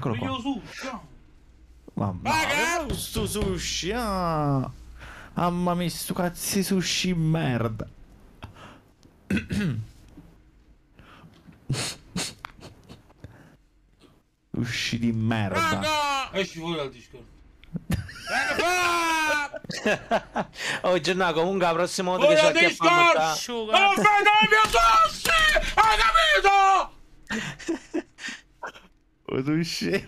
Eccolo qua. ciao. Mamma mia, sto sushi, ah. Mamma mia, sto cazzo di sushi merda. Sushi di merda. Raga! Esci fuori dal Discord. Oh Gennà, comunque la prossima volta Fuori che c'è che fa! Non fate i miei! Hai capito? Usa o G.